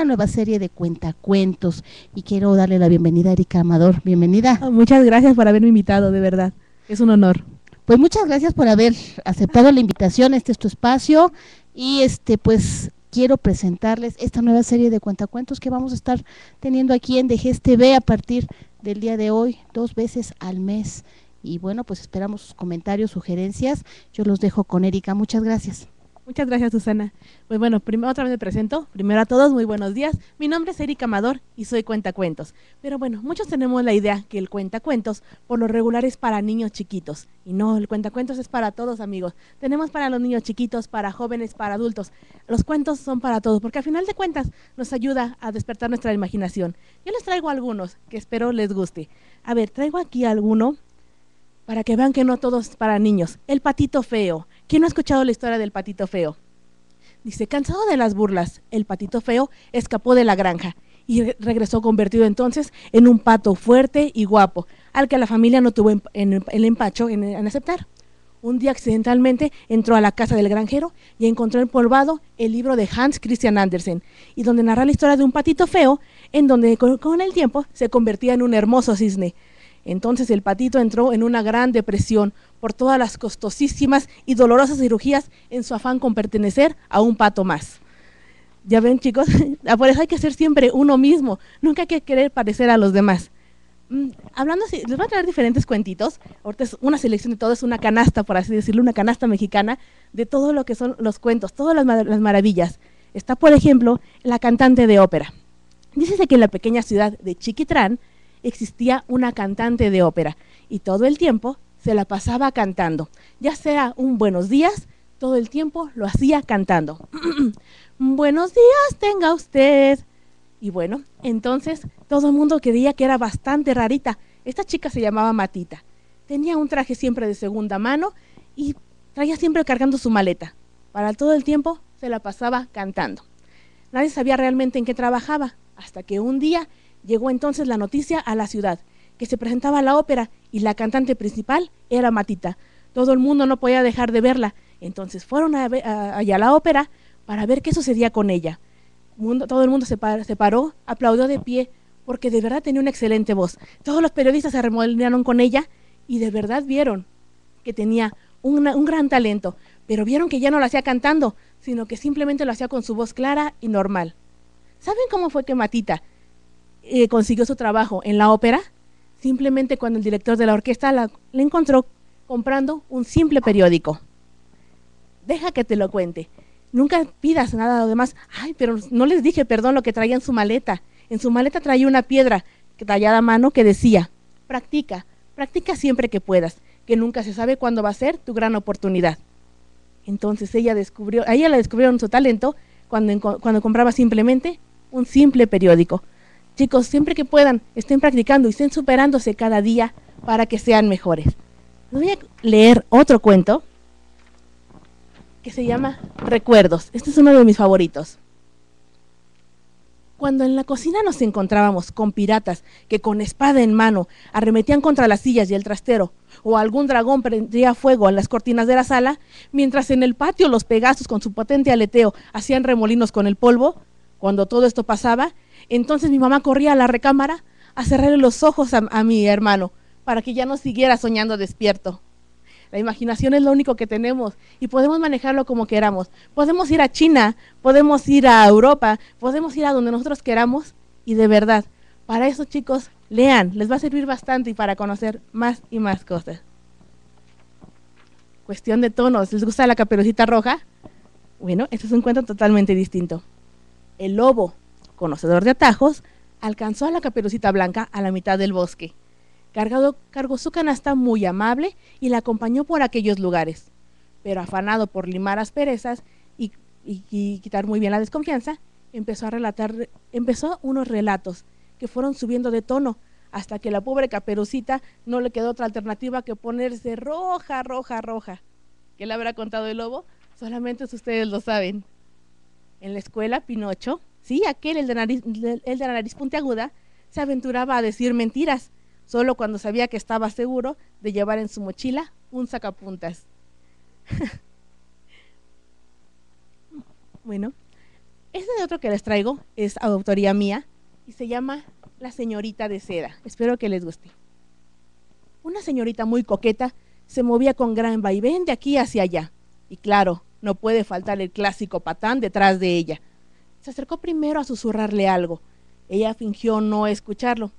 una nueva serie de cuentacuentos y quiero darle la bienvenida a Erika Amador. Bienvenida. Ah, muchas gracias por haberme invitado, de verdad. Es un honor. Pues muchas gracias por haber aceptado la invitación. Este es tu espacio y este pues quiero presentarles esta nueva serie de cuentacuentos que vamos a estar teniendo aquí en TV a partir del día de hoy, dos veces al mes. Y bueno, pues esperamos sus comentarios, sugerencias. Yo los dejo con Erika. Muchas gracias. Muchas gracias, Susana. Pues bueno, primero otra vez me presento. Primero a todos, muy buenos días. Mi nombre es Erika Amador y soy cuentacuentos. Pero bueno, muchos tenemos la idea que el cuentacuentos por lo regular es para niños chiquitos. Y no, el cuentacuentos es para todos, amigos. Tenemos para los niños chiquitos, para jóvenes, para adultos. Los cuentos son para todos, porque a final de cuentas nos ayuda a despertar nuestra imaginación. Yo les traigo algunos que espero les guste. A ver, traigo aquí alguno para que vean que no todos es para niños. El patito feo. ¿Quién no ha escuchado la historia del patito feo? Dice, cansado de las burlas, el patito feo escapó de la granja y regresó convertido entonces en un pato fuerte y guapo, al que la familia no tuvo en, el empacho en, en, aceptar. Un día accidentalmente entró a la casa del granjero y encontró empolvado el libro de Hans Christian Andersen, y donde narra la historia de un patito feo, en donde con el tiempo se convertía en un hermoso cisne, entonces el patito entró en una gran depresión por todas las costosísimas y dolorosas cirugías en su afán con pertenecer a un pato más. Ya ven chicos, por eso hay que ser siempre uno mismo, nunca hay que querer parecer a los demás. Mm, hablando así, les voy a traer diferentes cuentitos, ahorita es una selección de todo, es una canasta, por así decirlo, una canasta mexicana de todo lo que son los cuentos, todas las, las maravillas. Está, por ejemplo, la cantante de ópera. Dícese que en la pequeña ciudad de Chiquitrán, existía una cantante de ópera y todo el tiempo se la pasaba cantando. Ya sea un buenos días, todo el tiempo lo hacía cantando. buenos días tenga usted. Y bueno, entonces todo el mundo creía que era bastante rarita. Esta chica se llamaba Matita. Tenía un traje siempre de segunda mano y traía siempre cargando su maleta. Para todo el tiempo se la pasaba cantando. Nadie sabía realmente en qué trabajaba, hasta que un día Llegó entonces la noticia a la ciudad, que se presentaba la ópera y la cantante principal era Matita. Todo el mundo no podía dejar de verla, entonces fueron a, allá a la ópera para ver qué sucedía con ella. todo el mundo se, paró, aplaudió de pie, porque de verdad tenía una excelente voz. Todos los periodistas se remolinaron con ella y de verdad vieron que tenía un gran talento, pero vieron que ya no lo hacía cantando, sino que simplemente lo hacía con su voz clara y normal. ¿Saben cómo fue que Matita eh, consiguió su trabajo en la ópera simplemente cuando el director de la orquesta la, encontró comprando un simple periódico. Deja que te lo cuente. Nunca pidas nada de lo demás. Ay, pero no les dije, perdón, lo que traía en su maleta. En su maleta traía una piedra tallada a mano que decía, practica, practica siempre que puedas, que nunca se sabe cuándo va a ser tu gran oportunidad. Entonces ella descubrió, a ella le descubrieron su talento cuando compraba simplemente un simple periódico. Chicos, siempre que puedan, estén practicando y estén superándose cada día para que sean mejores. Les voy a leer otro cuento que se llama Recuerdos. Este es uno de mis favoritos. Cuando en la cocina nos encontrábamos con piratas que con espada en mano arremetían contra las sillas y el trastero, o algún dragón prendía fuego a las cortinas de la sala, mientras en el patio los pegasos con su potente aleteo hacían remolinos con el polvo, cuando todo esto pasaba, entonces mi mamá corría a la recámara a cerrarle los ojos a, mi hermano para que ya no siguiera soñando despierto. La imaginación es lo único que tenemos y podemos manejarlo como queramos. Podemos ir a China, podemos ir a Europa, podemos ir a donde nosotros queramos y de verdad, para eso chicos, lean, les va a servir bastante y para conocer más y más cosas. Cuestión de tonos, ¿les gusta la caperucita roja? Bueno, este es un cuento totalmente distinto. El lobo conocedor de atajos, alcanzó a la caperucita blanca a la mitad del bosque. Cargado, cargó su canasta muy amable y la acompañó por aquellos lugares. Pero afanado por limar asperezas y, y quitar muy bien la desconfianza, empezó a relatar, empezó unos relatos que fueron subiendo de tono hasta que la pobre caperucita no le quedó otra alternativa que ponerse roja, roja, roja. ¿Qué le habrá contado el lobo? Solamente ustedes lo saben. En la escuela, Pinocho Sí, aquel, el de, de la nariz puntiaguda, se aventuraba a decir mentiras, solo cuando sabía que estaba seguro de llevar en su mochila un sacapuntas. bueno, Este otro que les traigo es autoría mía y se llama La señorita de seda. Espero que les guste. Una señorita muy coqueta se movía con gran vaivén de aquí hacia allá. Y claro, no puede faltar el clásico patán detrás de ella. Se acercó primero a susurrarle algo. Ella fingió no escucharlo.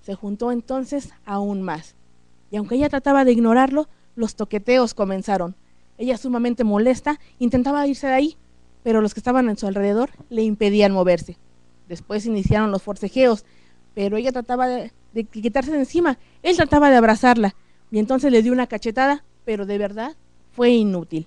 Se juntó entonces aún más. Y aunque ella trataba de ignorarlo, los toqueteos comenzaron. Ella, sumamente molesta, intentaba irse de ahí, pero los que estaban en su alrededor le impedían moverse. Después iniciaron los forcejeos, pero ella trataba de, quitarse de encima. Él trataba de abrazarla, y entonces le dio una cachetada, pero de verdad fue inútil.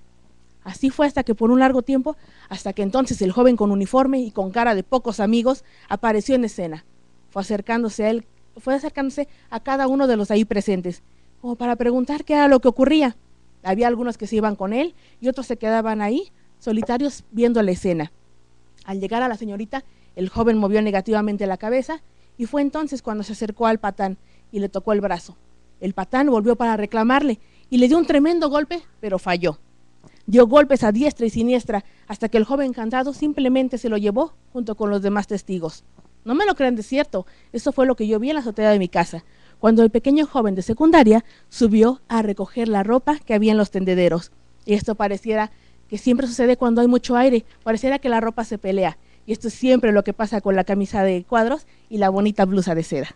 Así fue hasta que por un largo tiempo, hasta que entonces el joven con uniforme y con cara de pocos amigos apareció en escena. Fue acercándose a él, fue acercándose a cada uno de los ahí presentes, como para preguntar qué era lo que ocurría. Había algunos que se iban con él y otros se quedaban ahí solitarios viendo la escena. Al llegar a la señorita, el joven movió negativamente la cabeza y fue entonces cuando se acercó al patán y le tocó el brazo. El patán volvió para reclamarle y le dio un tremendo golpe, pero falló. Dio golpes a diestra y siniestra hasta que el joven encantado simplemente se lo llevó junto con los demás testigos. No me lo crean de cierto, eso fue lo que yo vi en la azotea de mi casa, cuando el pequeño joven de secundaria subió a recoger la ropa que había en los tendederos. Y esto pareciera que siempre sucede cuando hay mucho aire, pareciera que la ropa se pelea. Y esto es siempre lo que pasa con la camisa de cuadros y la bonita blusa de seda.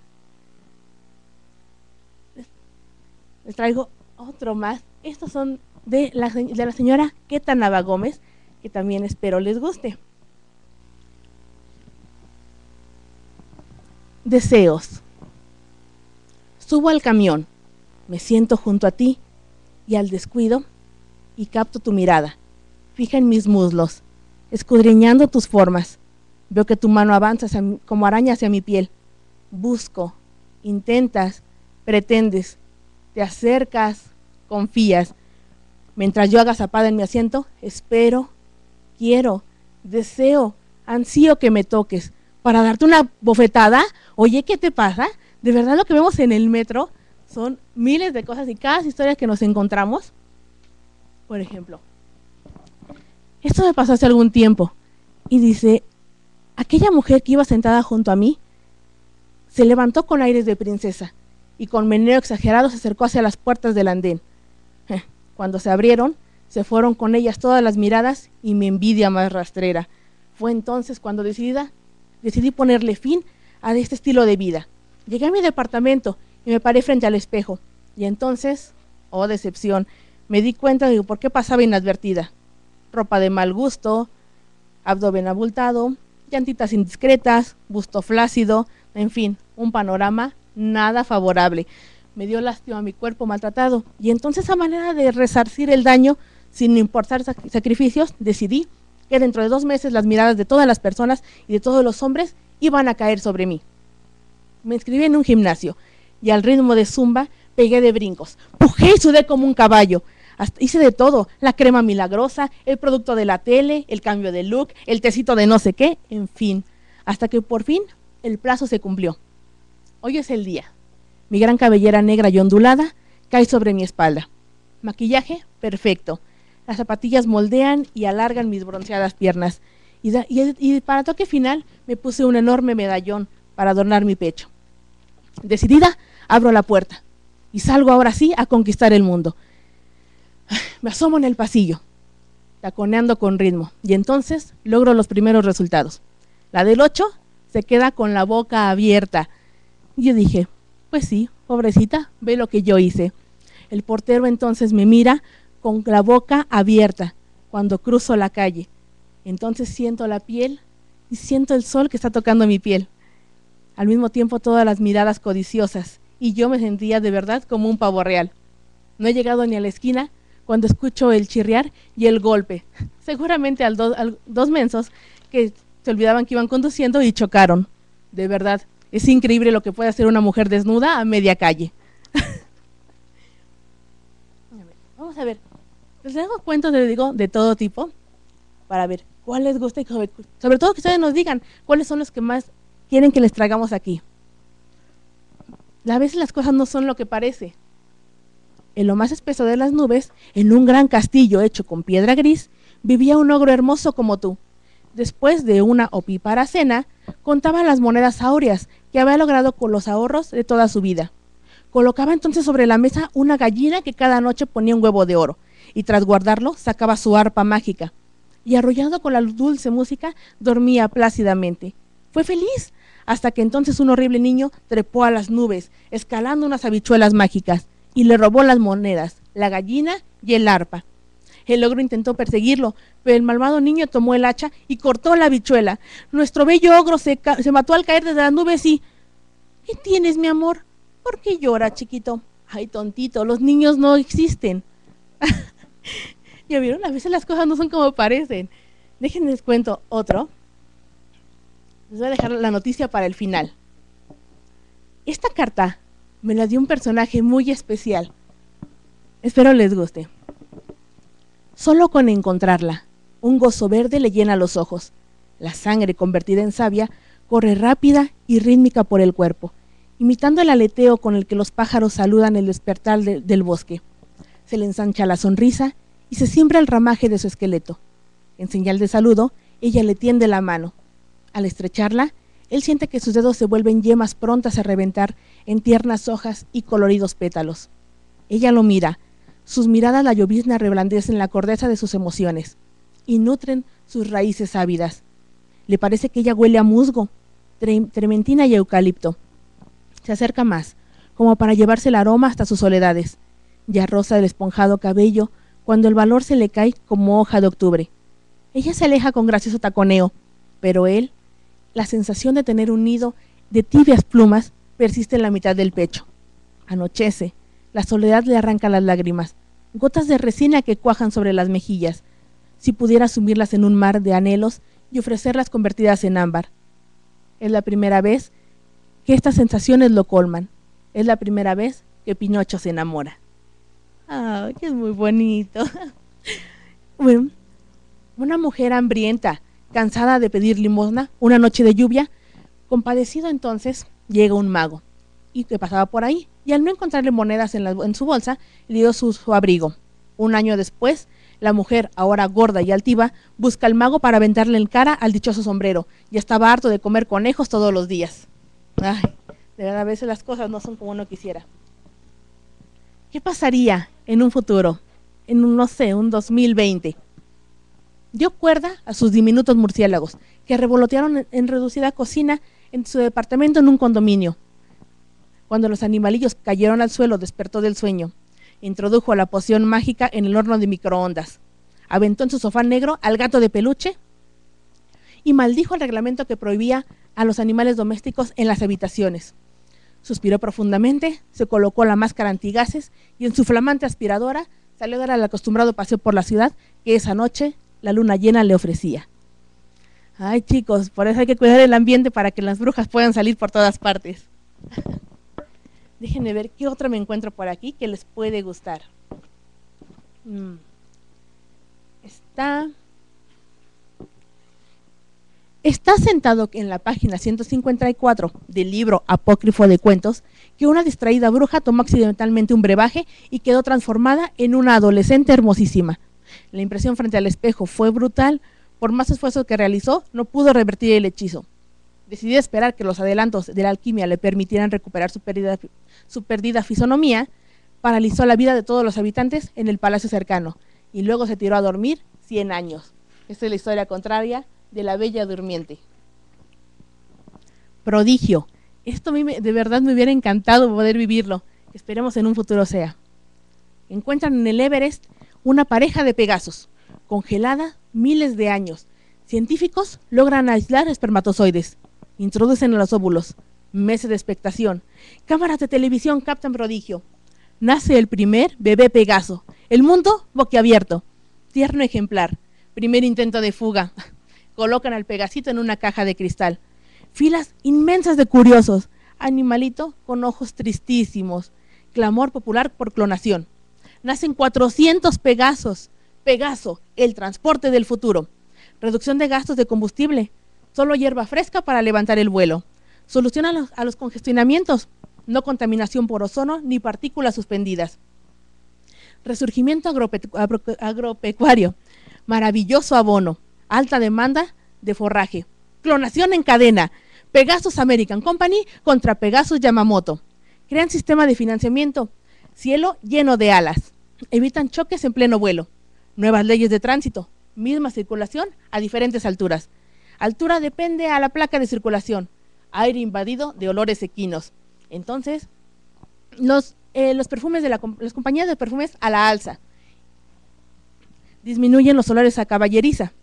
Les traigo otro más. Estos son de la, de la señora Gómez, que también espero les guste. Deseos. Subo al camión, me siento junto a ti y al descuido y capto tu mirada fija en mis muslos, escudriñando tus formas. Veo que tu mano avanza como araña hacia mi piel. Busco, intentas, pretendes, te acercas, confías. Mientras yo agazapada en mi asiento, espero, quiero, deseo, ansío que me toques para darte una bofetada. Oye, ¿qué te pasa? De verdad lo que vemos en el metro son miles de cosas y cada historia que nos encontramos. Por ejemplo, esto me pasó hace algún tiempo. Y dice, aquella mujer que iba sentada junto a mí se levantó con aires de princesa y con meneo exagerado se acercó hacia las puertas del andén. Cuando se abrieron, se fueron con ellas todas las miradas y mi envidia más rastrera. Fue entonces cuando decidida, decidí ponerle fin a este estilo de vida. Llegué a mi departamento y me paré frente al espejo. Y entonces, oh decepción, me di cuenta de por qué pasaba inadvertida ropa de mal gusto, abdomen abultado, llantitas indiscretas, busto flácido, en fin, un panorama nada favorable. Me dio lástima a mi cuerpo maltratado y entonces a manera de resarcir el daño, sin importar sacrificios, decidí que dentro de dos meses las miradas de todas las personas y de todos los hombres iban a caer sobre mí. Me inscribí en un gimnasio y al ritmo de zumba pegué de brincos, pujé y sudé como un caballo hice de todo, la crema milagrosa, el producto de la tele, el cambio de look, el tecito de no sé qué, en fin, hasta que por fin el plazo se cumplió. Hoy es el día. Mi gran cabellera negra y ondulada cae sobre mi espalda. Maquillaje perfecto. Las zapatillas moldean y alargan mis bronceadas piernas. Y, para toque final me puse un enorme medallón para adornar mi pecho. Decidida, abro la puerta y salgo ahora sí a conquistar el mundo me asomo en el pasillo, taconeando con ritmo, y entonces logro los primeros resultados. La del 8 se queda con la boca abierta. Yo dije, pues sí, pobrecita, ve lo que yo hice. El portero entonces me mira con la boca abierta cuando cruzo la calle. Entonces siento la piel y siento el sol que está tocando mi piel. Al mismo tiempo todas las miradas codiciosas y yo me sentía de verdad como un pavo real. No he llegado ni a la esquina cuando escucho el chirriar y el golpe. Seguramente al, dos mensos que se olvidaban que iban conduciendo y chocaron. De verdad, es increíble lo que puede hacer una mujer desnuda a media calle. Vamos a ver. Les dejo cuentos, les digo, de todo tipo, para ver cuál les gusta y sobre, sobre todo que ustedes nos digan cuáles son los que más quieren que les traigamos aquí. A veces las cosas no son lo que parece en lo más espeso de las nubes, en un gran castillo hecho con piedra gris, vivía un ogro hermoso como tú. Después de una opípara cena, contaba las monedas áureas que había logrado con los ahorros de toda su vida. Colocaba entonces sobre la mesa una gallina que cada noche ponía un huevo de oro, y tras guardarlo sacaba su arpa mágica. Y arrollado con la dulce música, dormía plácidamente. Fue feliz, hasta que entonces un horrible niño trepó a las nubes, escalando unas habichuelas mágicas, y le robó las monedas, la gallina y el arpa. El ogro intentó perseguirlo, pero el malvado niño tomó el hacha y cortó la habichuela. Nuestro bello ogro se, se mató al caer desde las nubes y... ¿Qué tienes, mi amor? ¿Por qué llora, chiquito? Ay, tontito, los niños no existen. ya vieron, a veces las cosas no son como parecen. Déjenme les cuento otro. Les voy a dejar la noticia para el final. Esta carta me la dio un personaje muy especial. Espero les guste. Solo con encontrarla, un gozo verde le llena los ojos. La sangre convertida en savia corre rápida y rítmica por el cuerpo, imitando el aleteo con el que los pájaros saludan el despertar del bosque. Se le ensancha la sonrisa y se siembra el ramaje de su esqueleto. En señal de saludo, ella le tiende la mano. Al estrecharla, él siente que sus dedos se vuelven yemas prontas a reventar en tiernas hojas y coloridos pétalos. Ella lo mira, sus miradas la llovizna reblandecen la cordeza de sus emociones y nutren sus raíces ávidas. Le parece que ella huele a musgo, trementina y eucalipto. Se acerca más, como para llevarse el aroma hasta sus soledades. Ya rosa el esponjado cabello cuando el valor se le cae como hoja de octubre. Ella se aleja con gracioso taconeo, pero él, la sensación de tener un nido de tibias plumas, persiste en la mitad del pecho. Anochece, la soledad le arranca las lágrimas, gotas de resina que cuajan sobre las mejillas. Si pudiera sumirlas en un mar de anhelos y ofrecerlas convertidas en ámbar. Es la primera vez que estas sensaciones lo colman. Es la primera vez que Pinocho se enamora. Ah, que es muy bonito. bueno, una mujer hambrienta, cansada de pedir limosna, una noche de lluvia, compadecido entonces, llega un mago y que pasaba por ahí y al no encontrarle monedas en, su bolsa, le dio su, abrigo. Un año después, la mujer, ahora gorda y altiva, busca al mago para aventarle en cara al dichoso sombrero. Y estaba harto de comer conejos todos los días. Ay, de verdad, a veces las cosas no son como uno quisiera. ¿Qué pasaría en un futuro? En un, no sé, un 2020. Dio cuerda a sus diminutos murciélagos, que revolotearon en reducida cocina en su departamento en un condominio. Cuando los animalillos cayeron al suelo, despertó del sueño. Introdujo la poción mágica en el horno de microondas. Aventó en su sofá negro al gato de peluche y maldijo el reglamento que prohibía a los animales domésticos en las habitaciones. Suspiró profundamente, se colocó la máscara antigases y en su flamante aspiradora salió a dar al acostumbrado paseo por la ciudad que esa noche la luna llena le ofrecía. Ay chicos, por eso hay que cuidar el ambiente para que las brujas puedan salir por todas partes. Déjenme ver qué otra me encuentro por aquí que les puede gustar. Mm. Está. Está sentado en la página 154 del libro apócrifo de cuentos que una distraída bruja tomó accidentalmente un brebaje y quedó transformada en una adolescente hermosísima. La impresión frente al espejo fue brutal. Por más esfuerzo que realizó, no pudo revertir el hechizo. Decidió esperar que los adelantos de la alquimia le permitieran recuperar su perdida fisonomía, paralizó la vida de todos los habitantes en el palacio cercano y luego se tiró a dormir 100 años. Esta es la historia contraria de la Bella Durmiente. Prodigio. Esto de verdad me hubiera encantado poder vivirlo. Esperemos en un futuro sea. Encuentran en el Everest una pareja de Pegasos, congelada miles de años. Científicos logran aislar espermatozoides, introducen a los óvulos, meses de expectación. Cámaras de televisión captan prodigio. Nace el primer bebé Pegaso. El mundo boquiabierto. Tierno ejemplar. Primer intento de fuga. Colocan al Pegasito en una caja de cristal. Filas inmensas de curiosos. Animalito con ojos tristísimos. Clamor popular por clonación. Nacen 400 Pegasos. Pegaso, el transporte del futuro. Reducción de gastos de combustible. Solo hierba fresca para levantar el vuelo. Solución a los, congestionamientos, no contaminación por ozono ni partículas suspendidas. Resurgimiento agropecuario, maravilloso abono, alta demanda de forraje. Clonación en cadena. Pegasus American Company contra Pegasus Yamamoto. Crean sistema de financiamiento. Cielo lleno de alas. Evitan choques en pleno vuelo. Nuevas leyes de tránsito. Misma circulación a diferentes alturas. Altura depende a la placa de circulación. Aire invadido de olores equinos. Entonces, los, eh, los perfumes de la, las compañías de perfumes a la alza. Disminuyen los olores a caballeriza.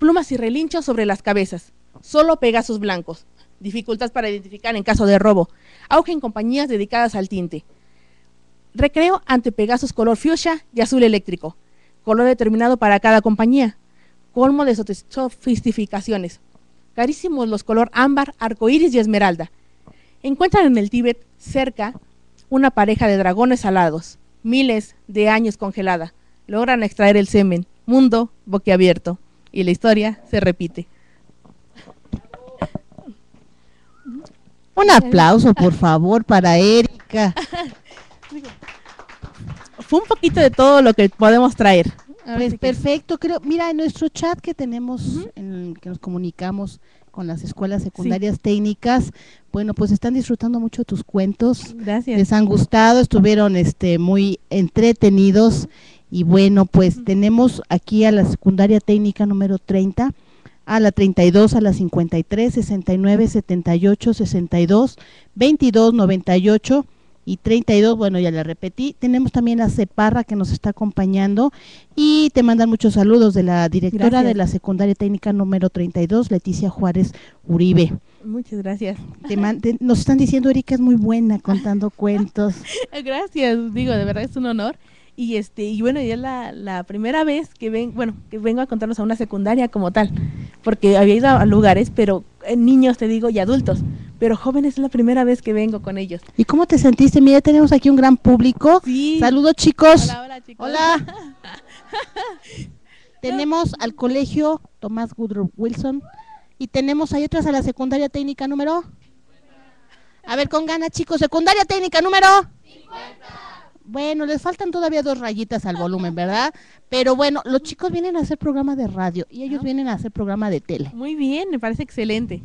Plumas y relinchos sobre las cabezas. Solo Pegasus blancos. Dificultad para identificar en caso de robo. Auge en compañías dedicadas al tinte. Recreo ante Pegasus color fuchsia y azul eléctrico. Color determinado para cada compañía. Colmo de sofisticaciones. Carísimos los color ámbar, arcoíris y esmeralda. Encuentran en el Tíbet, cerca, una pareja de dragones alados, miles de años congelada. Logran extraer el semen. Mundo boquiabierto. Y la historia se repite. Un aplauso, por favor, para Erika. Fue un poquito de todo lo que podemos traer. Pues perfecto, creo. Mira, en nuestro chat que tenemos, en el que nos comunicamos con las escuelas secundarias técnicas, bueno, pues están disfrutando mucho tus cuentos. Gracias. Les han gustado, estuvieron este muy entretenidos y bueno, pues tenemos aquí a la secundaria técnica número 30 a la 32, a la 53, 69, 78, 62, 22, 98 y 32, bueno, ya la repetí. Tenemos también a Ceparra que nos está acompañando y te mandan muchos saludos de la directora Gracias. de la secundaria técnica número 32, Leticia Juárez Uribe. Muchas gracias. Te man- te- nos están diciendo, Erika es muy buena contando cuentos. Gracias, digo, de verdad es un honor. Y este, y bueno, ya es la, la primera vez que ven, bueno, que vengo a contarlos a una secundaria como tal, porque había ido a lugares, pero eh, niños te digo y adultos, pero jóvenes es la primera vez que vengo con ellos. ¿Y cómo te sentiste? Mira, tenemos aquí un gran público. Sí. Saludos, chicos. Hola, hola, chicos. Hola. tenemos al colegio Tomás Woodrow Wilson y tenemos ahí otras a la secundaria técnica número. A ver, con ganas, chicos. Secundaria técnica número. Bueno, les faltan todavía dos rayitas al volumen, ¿verdad? Pero bueno, los chicos vienen a hacer programa de radio y ellos vienen a hacer programa de tele. Muy bien, me parece excelente.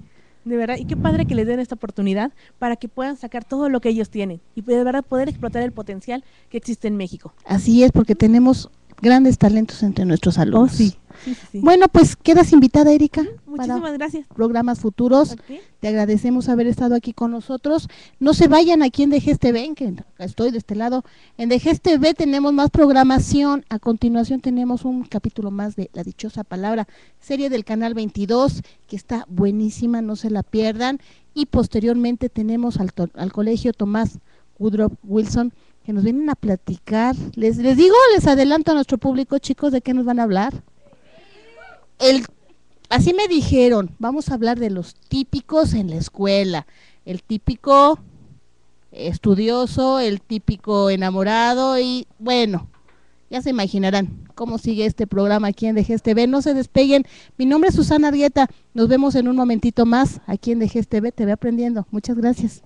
De verdad, y qué padre que les den esta oportunidad para que puedan sacar todo lo que ellos tienen y de verdad poder explotar el potencial que existe en México. Así es, porque tenemos grandes talentos entre nuestros alumnos. Sí, sí, sí. Bueno, pues quedas invitada, Erika, Muchísimas para gracias. programas futuros. Te agradecemos haber estado aquí con nosotros. No se vayan aquí en Dejes TV, que estoy de este lado. En Dejes TV tenemos más programación. A continuación tenemos un capítulo más de La Dichosa Palabra, serie del canal 22, que está buenísima, no se la pierdan. Y posteriormente tenemos al, to- al colegio Tomás Woodrow Wilson, que nos vienen a platicar. Les, les digo, les adelanto a nuestro público, chicos, de qué nos van a hablar. El así me dijeron, vamos a hablar de los típicos en la escuela. El típico estudioso, el típico enamorado y bueno, ya se imaginarán cómo sigue este programa aquí en Dejes TV. No se despeguen. Mi nombre es Susana Argueta. Nos vemos en un momentito más aquí en Dejes TV. Te ve aprendiendo. Muchas gracias.